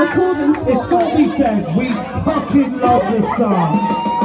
It's got to be said, we fucking love this song.